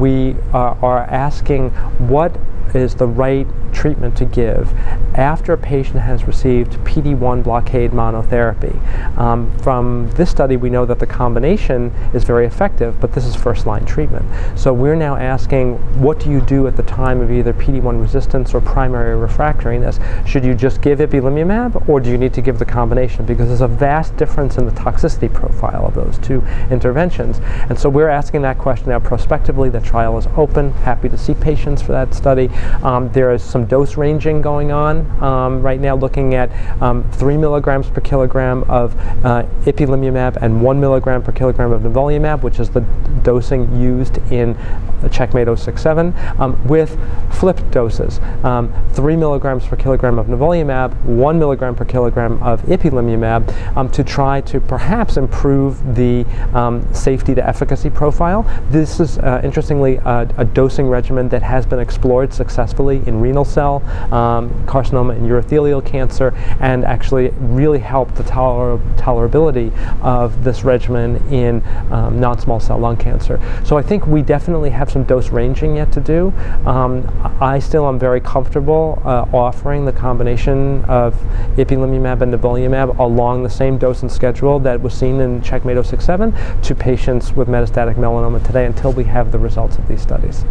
We uh, are asking what is the right treatment to give after a patient has received PD-1 blockade monotherapy. Um, from this study, we know that the combination is very effective, but this is first-line treatment. So we're now asking, what do you do at the time of either PD-1 resistance or primary refractoriness? Should you just give ipilimumab, or do you need to give the combination? Because there's a vast difference in the toxicity profile of those two interventions. And so we're asking that question now prospectively. The trial is open. Happy to see patients for that study. Um, there is some dose ranging going on um, right now, looking at um, three milligrams per kilogram of uh, ipilimumab and one milligram per kilogram of nivolumab, which is the dosing used in Checkmate 067, um, with flipped doses. Um, three milligrams per kilogram of nivolumab, one milligram per kilogram of ipilimumab, um, to try to perhaps improve the safety to efficacy profile. This is, uh, interestingly, uh, a dosing regimen that has been explored successfully in renal cell um, carcinoma and urothelial cancer and actually really helped the toler tolerability of this regimen in um, non-small cell lung cancer. So I think we definitely have some dose ranging yet to do. Um, I still am very comfortable uh, offering the combination of ipilimumab and nivolumab along the same dose and schedule that was seen in Checkmate 067 to patients with metastatic melanoma today until we have the results of these studies.